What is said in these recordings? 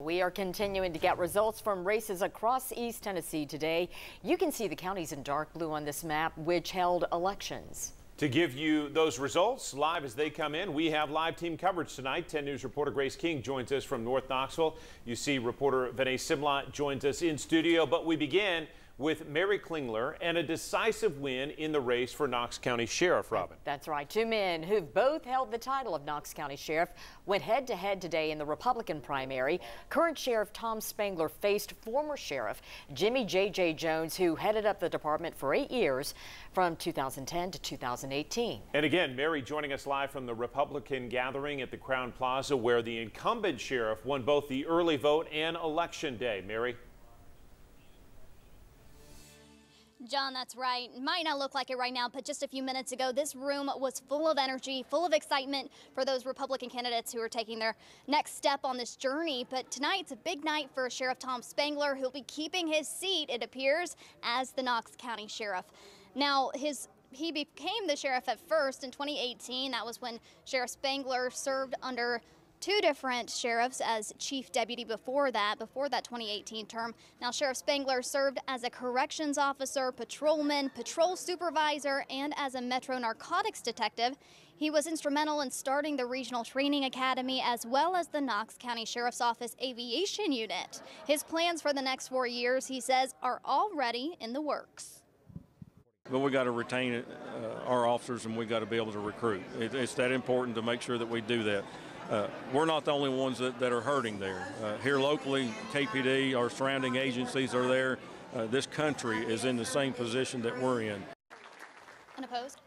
We are continuing to get results from races across East Tennessee today. You can see the counties in dark blue on this map, which held elections. To give you those results live as they come in, we have live team coverage tonight. 10 News reporter Grace King joins us from North Knoxville. You see reporter Vinay Simlot joins us in studio, but we begin with Mary Klingler and a decisive win in the race for Knox County Sheriff, Robin. That's right. Two men who've both held the title of Knox County Sheriff went head to head today in the Republican primary. Current Sheriff Tom Spangler faced former Sheriff Jimmy J.J. Jones, who headed up the department for eight years from 2010 to 2018. And again, Mary joining us live from the Republican gathering at the Crowne Plaza, where the incumbent sheriff won both the early vote and election day. Mary? John, that's right. Might not look like it right now, but just a few minutes ago, this room was full of energy, full of excitement for those Republican candidates who are taking their next step on this journey. But tonight's a big night for Sheriff Tom Spangler, who'll be keeping his seat, it appears, as the Knox County Sheriff. Now, his he became the sheriff at first in 2018. That was when Sheriff Spangler served under two different sheriffs as chief deputy before that, before that 2018 term. Now, Sheriff Spangler served as a corrections officer, patrolman, patrol supervisor, and as a Metro narcotics detective. He was instrumental in starting the Regional Training Academy as well as the Knox County Sheriff's Office Aviation Unit. His plans for the next four years, he says, are already in the works. But we got to retain uh, our officers and we got to be able to recruit. It, it's that important to make sure that we do that uh, we're not the only ones that, that are hurting there. Uh, here locally, KPD, our surrounding agencies are there. Uh, this country is in the same position that we're in. Unopposed?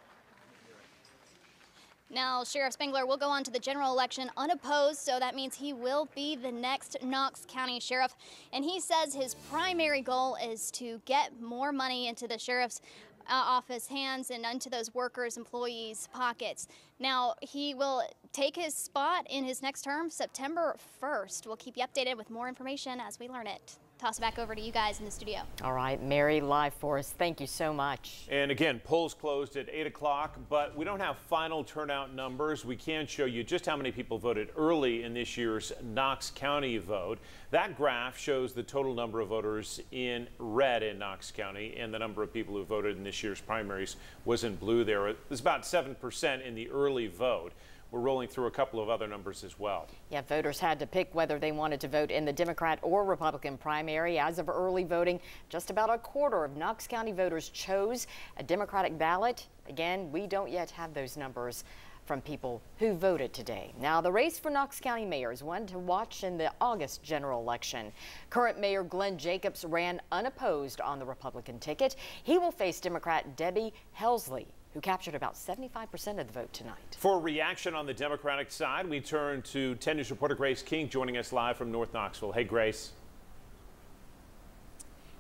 Now, Sheriff Spangler will go on to the general election unopposed, so that means he will be the next Knox County Sheriff. And he says his primary goal is to get more money into the sheriff's uh, office hands and into those workers, employees' pockets. Now, he will take his spot in his next term September 1st. We'll keep you updated with more information as we learn it toss it back over to you guys in the studio. All right, Mary, live for us. Thank you so much. And again, polls closed at 8 o'clock, but we don't have final turnout numbers. We can show you just how many people voted early in this year's Knox County vote. That graph shows the total number of voters in red in Knox County, and the number of people who voted in this year's primaries was in blue there. It was about 7% in the early vote. We're rolling through a couple of other numbers as well. Yeah, voters had to pick whether they wanted to vote in the Democrat or Republican primary. As of early voting, just about a quarter of Knox County voters chose a Democratic ballot. Again, we don't yet have those numbers from people who voted today. Now, the race for Knox County mayor is one to watch in the August general election. Current Mayor Glenn Jacobs ran unopposed on the Republican ticket. He will face Democrat Debbie Helsley who captured about 75% of the vote tonight. For reaction on the Democratic side, we turn to 10 News reporter Grace King joining us live from North Knoxville. Hey, Grace.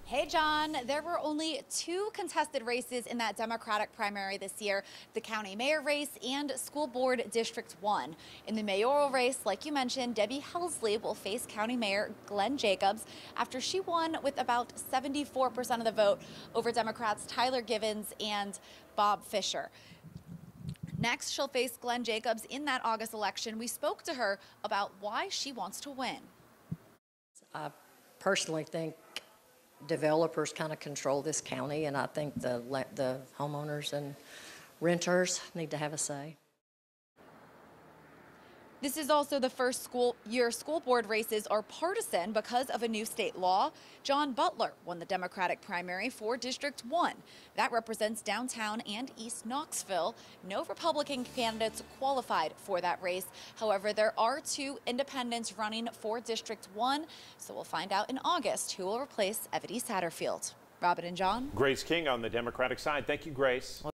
Hey, John. There were only two contested races in that Democratic primary this year the county mayor race and school board District 1. In the mayoral race, like you mentioned, Debbie Helsley will face County Mayor Glenn Jacobs after she won with about 74% of the vote over Democrats Tyler Givens and Bob Fisher. Next, she'll face Glenn Jacobs in that August election. We spoke to her about why she wants to win. I personally think developers kind of control this county, and I think the, the homeowners and renters need to have a say. This is also the first school year school board races are partisan because of a new state law. John Butler won the Democratic primary for District 1. That represents downtown and East Knoxville. No Republican candidates qualified for that race. However, there are two independents running for District 1, so we'll find out in August who will replace Evetty Satterfield. Robin and John. Grace King on the Democratic side. Thank you, Grace.